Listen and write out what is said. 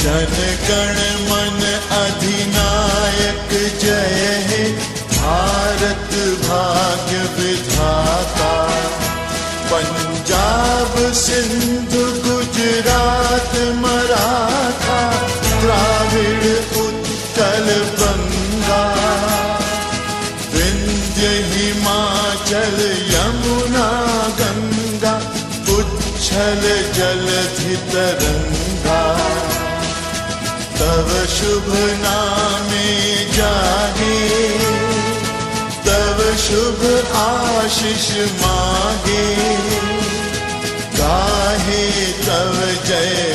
जन गण मन अधिनायक जय हे। भारत भाग्य विधाता। पंजाब सिंधु गुजरात मराठा। द्राविड़ उत्कल बंगा। विंध्य हिमाचल यमुना गंगा। उच्छल जलधि तरंगा तव शुभ नामे जागे तव शुभ आशिष मागे गाहे तव जय